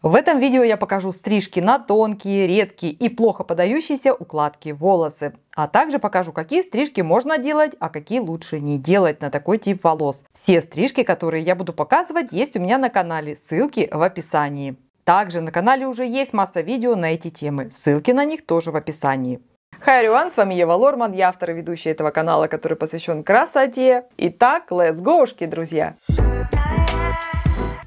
В этом видео я покажу стрижки на тонкие, редкие и плохо подающиеся укладки волосы. А также покажу, какие стрижки можно делать, а какие лучше не делать на такой тип волос. Все стрижки, которые я буду показывать, есть у меня на канале, ссылки в описании. Также на канале уже есть масса видео на эти темы, ссылки на них тоже в описании. Hi everyone, с вами Ева Лорман, я автор и ведущая этого канала, который посвящен красоте. Итак, let's go, друзья!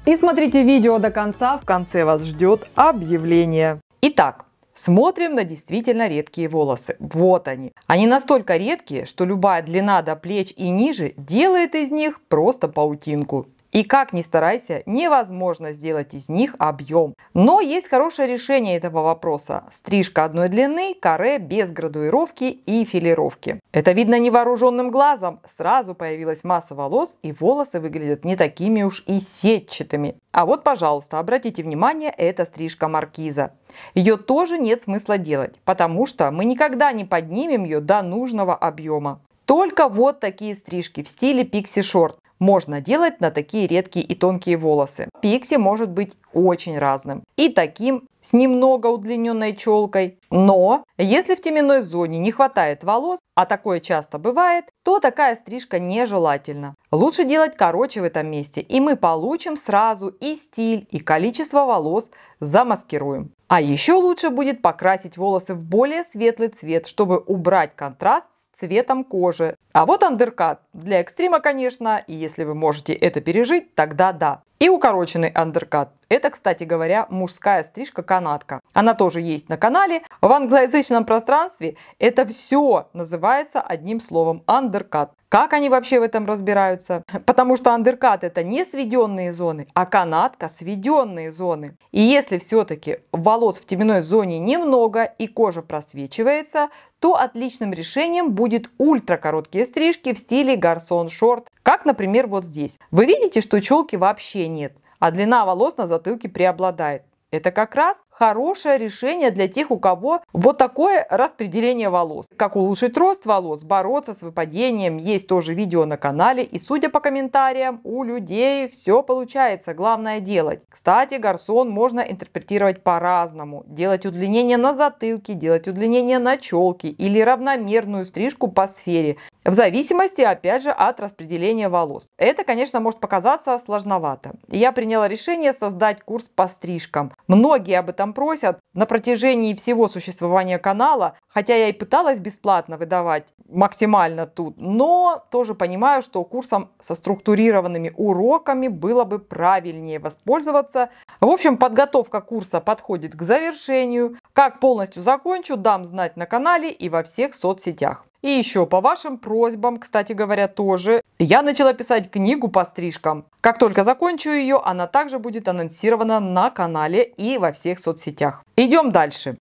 И смотрите видео до конца, в конце вас ждет объявление. Итак, Смотрим на действительно редкие волосы. Вот они. Они настолько редкие, что любая длина до плеч и ниже делает из них просто паутинку. И как ни старайся, невозможно сделать из них объем. Но есть хорошее решение этого вопроса. Стрижка одной длины, каре без градуировки и филировки. Это видно невооруженным глазом. Сразу появилась масса волос и волосы выглядят не такими уж и сетчатыми. А вот, пожалуйста, обратите внимание, это стрижка маркиза. Ее тоже нет смысла делать, потому что мы никогда не поднимем ее до нужного объема. Только вот такие стрижки в стиле пикси шорт можно делать на такие редкие и тонкие волосы. Пикси может быть очень разным. И таким с немного удлиненной челкой. Но если в теменной зоне не хватает волос, а такое часто бывает, то такая стрижка нежелательна. Лучше делать короче в этом месте, и мы получим сразу и стиль, и количество волос замаскируем. А еще лучше будет покрасить волосы в более светлый цвет, чтобы убрать контраст цветом кожи. А вот андеркат. Для экстрима, конечно, и если вы можете это пережить, тогда да. И укороченный андеркат. Это, кстати говоря, мужская стрижка-канатка. Она тоже есть на канале. В англоязычном пространстве это все называется одним словом андеркат. Как они вообще в этом разбираются? Потому что андеркат это не сведенные зоны, а канатка сведенные зоны. И если все-таки волос в теменной зоне немного и кожа просвечивается, то отличным решением будет ультракороткие стрижки в стиле гарсон шорт, как, например, вот здесь. Вы видите, что челки вообще нет, а длина волос на затылке преобладает. Это как раз хорошее решение для тех, у кого вот такое распределение волос. Как улучшить рост волос, бороться с выпадением. Есть тоже видео на канале. И судя по комментариям, у людей все получается. Главное делать. Кстати, гарсон можно интерпретировать по-разному. Делать удлинение на затылке, делать удлинение на челке или равномерную стрижку по сфере. В зависимости, опять же, от распределения волос. Это, конечно, может показаться сложновато. Я приняла решение создать курс по стрижкам. Многие об этом просят на протяжении всего существования канала, хотя я и пыталась бесплатно выдавать максимально тут, но тоже понимаю, что курсом со структурированными уроками было бы правильнее воспользоваться. В общем, подготовка курса подходит к завершению. Как полностью закончу, дам знать на канале и во всех соцсетях. И еще по вашим просьбам, кстати говоря, тоже, я начала писать книгу по стрижкам. Как только закончу ее, она также будет анонсирована на канале и во всех соцсетях. Идем дальше.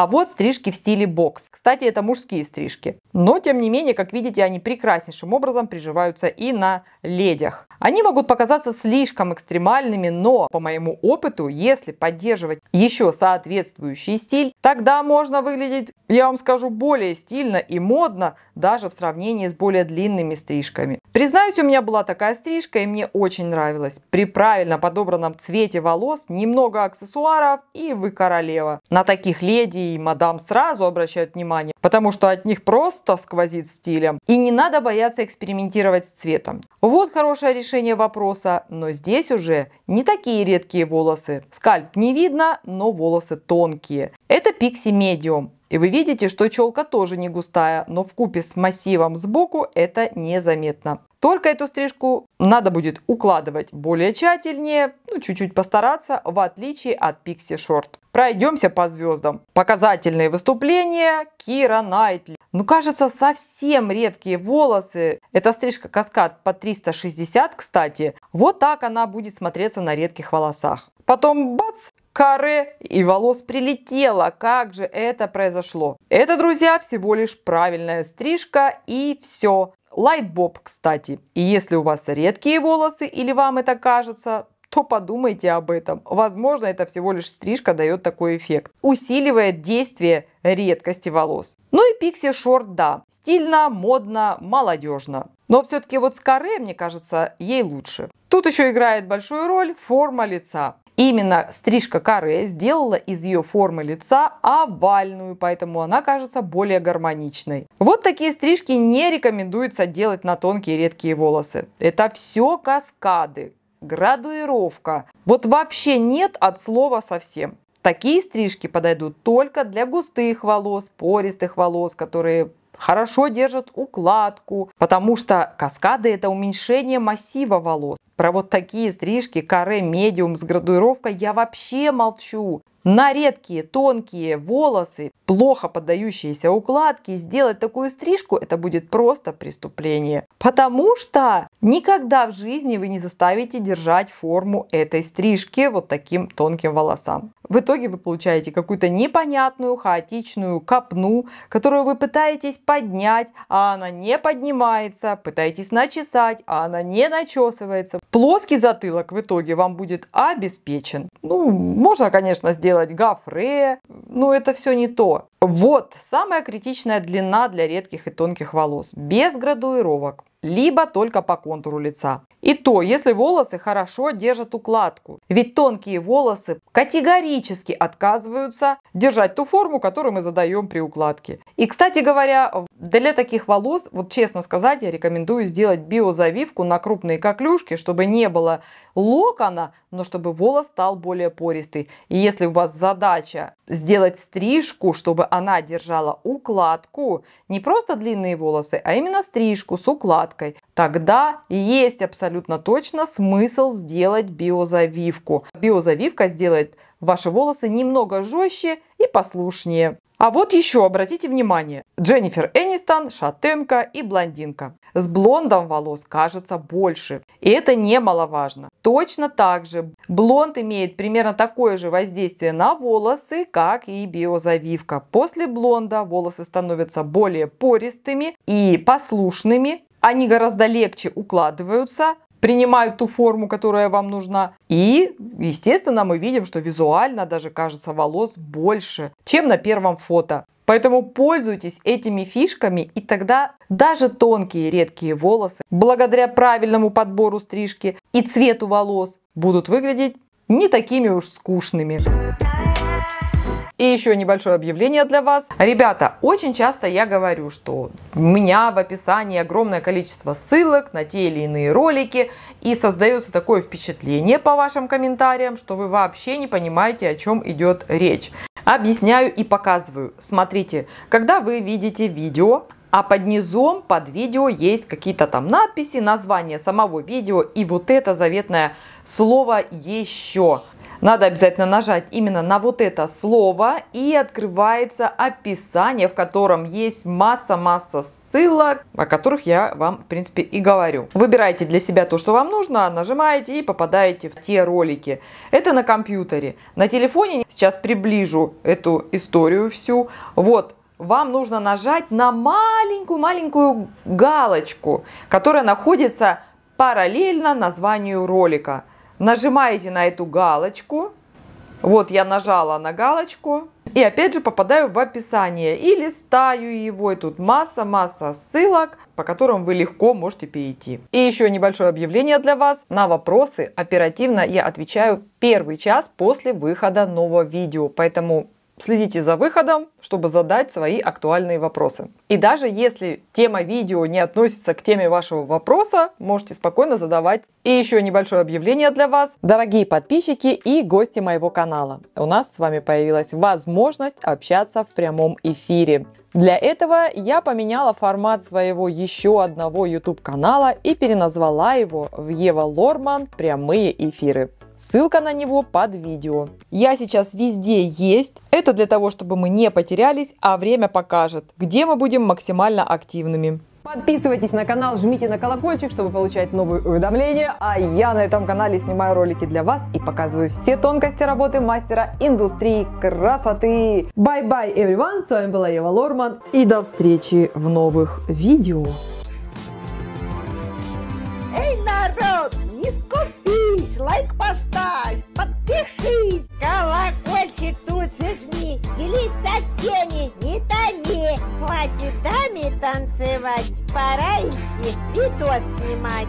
А вот стрижки в стиле бокс. Кстати, это мужские стрижки. Но, тем не менее, как видите, они прекраснейшим образом приживаются и на ледях. Они могут показаться слишком экстремальными, но по моему опыту, если поддерживать еще соответствующий стиль, тогда можно выглядеть, я вам скажу, более стильно и модно, даже в сравнении с более длинными стрижками. Признаюсь, у меня была такая стрижка и мне очень нравилась. При правильно подобранном цвете волос, немного аксессуаров и вы королева. На таких леди мадам сразу обращают внимание, потому что от них просто сквозит стилем. И не надо бояться экспериментировать с цветом. Вот хорошее решение вопроса, но здесь уже не такие редкие волосы. Скальп не видно, но волосы тонкие. Это пикси медиум. И вы видите, что челка тоже не густая, но в купе с массивом сбоку это незаметно. Только эту стрижку надо будет укладывать более тщательнее, ну чуть-чуть постараться, в отличие от Pixie Short. Пройдемся по звездам. Показательные выступления Кира Найтли. Ну, кажется, совсем редкие волосы. Это стрижка каскад по 360, кстати. Вот так она будет смотреться на редких волосах. Потом бац, каре и волос прилетело. Как же это произошло? Это, друзья, всего лишь правильная стрижка и все. Лайтбоб, кстати. И если у вас редкие волосы или вам это кажется, то подумайте об этом. Возможно, это всего лишь стрижка дает такой эффект. Усиливает действие редкости волос. Ну и пикси шорт, да. Стильно, модно, молодежно. Но все-таки вот с каре, мне кажется, ей лучше. Тут еще играет большую роль форма лица. Именно стрижка каре сделала из ее формы лица овальную, поэтому она кажется более гармоничной. Вот такие стрижки не рекомендуется делать на тонкие редкие волосы. Это все каскады, градуировка. Вот вообще нет от слова совсем. Такие стрижки подойдут только для густых волос, пористых волос, которые хорошо держат укладку, потому что каскады это уменьшение массива волос. Про вот такие стрижки, каре, медиум с градуировкой я вообще молчу. На редкие тонкие волосы, плохо поддающиеся укладке, сделать такую стрижку это будет просто преступление. Потому что никогда в жизни вы не заставите держать форму этой стрижки вот таким тонким волосам. В итоге вы получаете какую-то непонятную, хаотичную копну, которую вы пытаетесь поднять, а она не поднимается, пытаетесь начесать, а она не начесывается. Плоский затылок в итоге вам будет обеспечен. Ну, можно, конечно, сделать гафре, но это все не то. Вот самая критичная длина для редких и тонких волос. Без градуировок либо только по контуру лица. И то, если волосы хорошо держат укладку. Ведь тонкие волосы категорически отказываются держать ту форму, которую мы задаем при укладке. И, кстати говоря, для таких волос, вот честно сказать, я рекомендую сделать биозавивку на крупные коклюшки, чтобы не было локона, но чтобы волос стал более пористый. И если у вас задача сделать стрижку, чтобы она держала укладку, не просто длинные волосы, а именно стрижку с укладкой, тогда есть абсолютно точно смысл сделать биозавивку. Биозавивка сделает ваши волосы немного жестче и послушнее. А вот еще обратите внимание, Дженнифер Энистон, шатенка и блондинка. С блондом волос кажется больше, и это немаловажно. Точно так же блонд имеет примерно такое же воздействие на волосы, как и биозавивка. После блонда волосы становятся более пористыми и послушными, они гораздо легче укладываются, принимают ту форму, которая вам нужна. И, естественно, мы видим, что визуально даже кажется волос больше, чем на первом фото. Поэтому пользуйтесь этими фишками, и тогда даже тонкие редкие волосы, благодаря правильному подбору стрижки и цвету волос, будут выглядеть не такими уж скучными. И еще небольшое объявление для вас. Ребята, очень часто я говорю, что у меня в описании огромное количество ссылок на те или иные ролики. И создается такое впечатление по вашим комментариям, что вы вообще не понимаете, о чем идет речь. Объясняю и показываю. Смотрите, когда вы видите видео, а под низом, под видео есть какие-то там надписи, название самого видео и вот это заветное слово «еще». Надо обязательно нажать именно на вот это слово и открывается описание, в котором есть масса-масса ссылок, о которых я вам в принципе и говорю. Выбирайте для себя то, что вам нужно, нажимаете и попадаете в те ролики. Это на компьютере. На телефоне сейчас приближу эту историю всю. Вот вам нужно нажать на маленькую-маленькую галочку, которая находится параллельно названию ролика. Нажимаете на эту галочку. Вот я нажала на галочку. И опять же попадаю в описание и листаю его. И тут масса-масса ссылок, по которым вы легко можете перейти. И еще небольшое объявление для вас. На вопросы оперативно я отвечаю первый час после выхода нового видео. Поэтому Следите за выходом, чтобы задать свои актуальные вопросы. И даже если тема видео не относится к теме вашего вопроса, можете спокойно задавать. И еще небольшое объявление для вас. Дорогие подписчики и гости моего канала, у нас с вами появилась возможность общаться в прямом эфире. Для этого я поменяла формат своего еще одного YouTube канала и переназвала его в Ева Лорман «Прямые эфиры». Ссылка на него под видео. Я сейчас везде есть. Это для того, чтобы мы не потерялись, а время покажет, где мы будем максимально активными. Подписывайтесь на канал, жмите на колокольчик, чтобы получать новые уведомления. А я на этом канале снимаю ролики для вас и показываю все тонкости работы мастера индустрии красоты. Bye-bye, everyone! С вами была Ева Лорман. И до встречи в новых видео. Эй, народ, не скупись, лайк поставь, подпишись, колокольчик тут же жми, делись со всеми, не томи. Хватит даме танцевать, пора идти видос снимать.